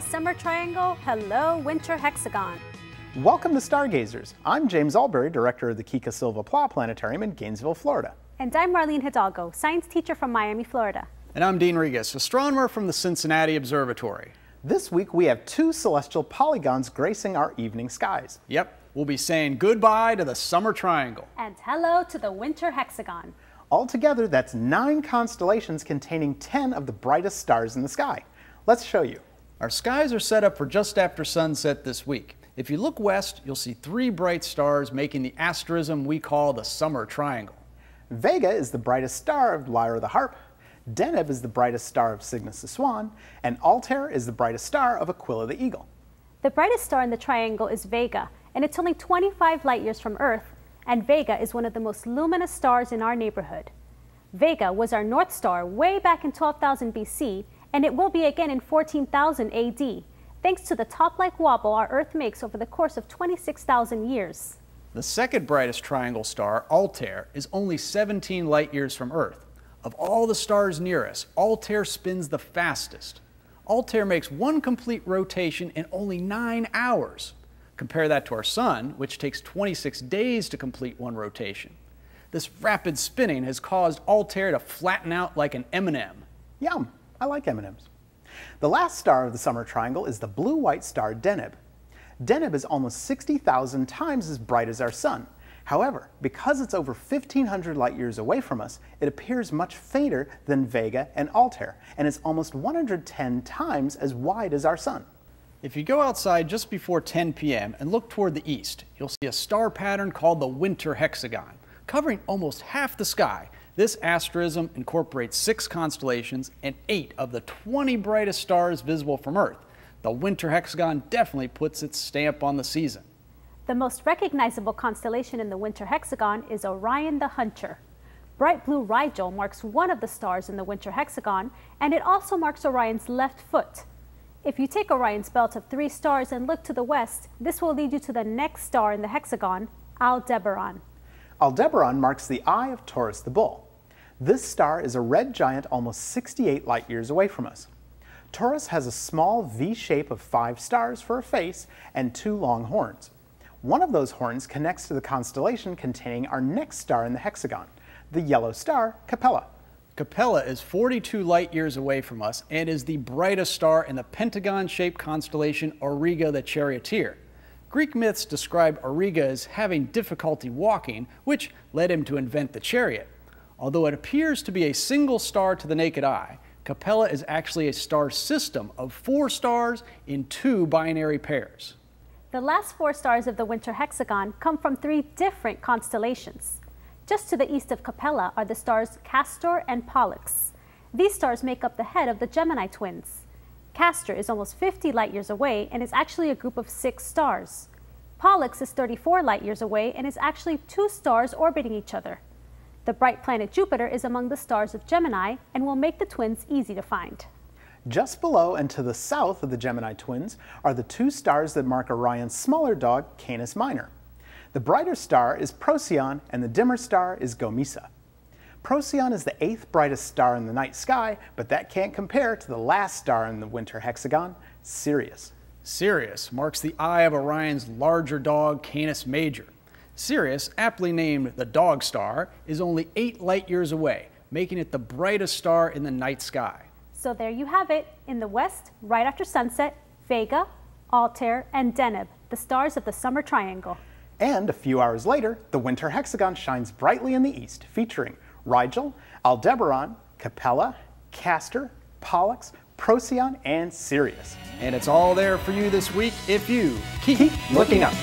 summer triangle, hello, winter hexagon. Welcome to Stargazers. I'm James Albury, director of the Kika Silva Pla Planetarium in Gainesville, Florida. And I'm Marlene Hidalgo, science teacher from Miami, Florida. And I'm Dean Regas, astronomer from the Cincinnati Observatory. This week we have two celestial polygons gracing our evening skies. Yep, we'll be saying goodbye to the summer triangle. And hello to the winter hexagon. Altogether, that's nine constellations containing 10 of the brightest stars in the sky. Let's show you. Our skies are set up for just after sunset this week. If you look west, you'll see three bright stars making the asterism we call the summer triangle. Vega is the brightest star of Lyra the Harp, Deneb is the brightest star of Cygnus the Swan, and Altair is the brightest star of Aquila the Eagle. The brightest star in the triangle is Vega, and it's only 25 light years from Earth, and Vega is one of the most luminous stars in our neighborhood. Vega was our North Star way back in 12,000 BC, and it will be again in 14,000 AD, thanks to the top-like wobble our Earth makes over the course of 26,000 years. The second brightest triangle star, Altair, is only 17 light years from Earth. Of all the stars near us, Altair spins the fastest. Altair makes one complete rotation in only nine hours. Compare that to our Sun, which takes 26 days to complete one rotation. This rapid spinning has caused Altair to flatten out like an M&M. Yum, I like M&Ms. The last star of the summer triangle is the blue-white star Deneb. Deneb is almost 60,000 times as bright as our Sun, However, because it's over 1,500 light years away from us, it appears much fainter than Vega and Altair, and is almost 110 times as wide as our Sun. If you go outside just before 10 p.m. and look toward the east, you'll see a star pattern called the winter hexagon. Covering almost half the sky, this asterism incorporates six constellations and eight of the 20 brightest stars visible from Earth. The winter hexagon definitely puts its stamp on the season. The most recognizable constellation in the winter hexagon is Orion the Hunter. Bright blue Rigel marks one of the stars in the winter hexagon, and it also marks Orion's left foot. If you take Orion's belt of three stars and look to the west, this will lead you to the next star in the hexagon, Aldebaran. Aldebaran marks the eye of Taurus the bull. This star is a red giant almost 68 light years away from us. Taurus has a small V shape of five stars for a face and two long horns. One of those horns connects to the constellation containing our next star in the hexagon, the yellow star Capella. Capella is 42 light years away from us and is the brightest star in the pentagon-shaped constellation Auriga the Charioteer. Greek myths describe Auriga as having difficulty walking, which led him to invent the chariot. Although it appears to be a single star to the naked eye, Capella is actually a star system of four stars in two binary pairs. The last four stars of the winter hexagon come from three different constellations. Just to the east of Capella are the stars Castor and Pollux. These stars make up the head of the Gemini twins. Castor is almost 50 light years away and is actually a group of six stars. Pollux is 34 light years away and is actually two stars orbiting each other. The bright planet Jupiter is among the stars of Gemini and will make the twins easy to find. Just below and to the south of the Gemini twins are the two stars that mark Orion's smaller dog, Canis Minor. The brighter star is Procyon and the dimmer star is Gomeisa. Procyon is the eighth brightest star in the night sky, but that can't compare to the last star in the winter hexagon, Sirius. Sirius marks the eye of Orion's larger dog, Canis Major. Sirius, aptly named the dog star, is only eight light years away, making it the brightest star in the night sky. So there you have it. In the west, right after sunset, Vega, Altair, and Deneb, the stars of the summer triangle. And a few hours later, the winter hexagon shines brightly in the east, featuring Rigel, Aldebaran, Capella, Castor, Pollux, Procyon, and Sirius. And it's all there for you this week if you keep, keep looking up.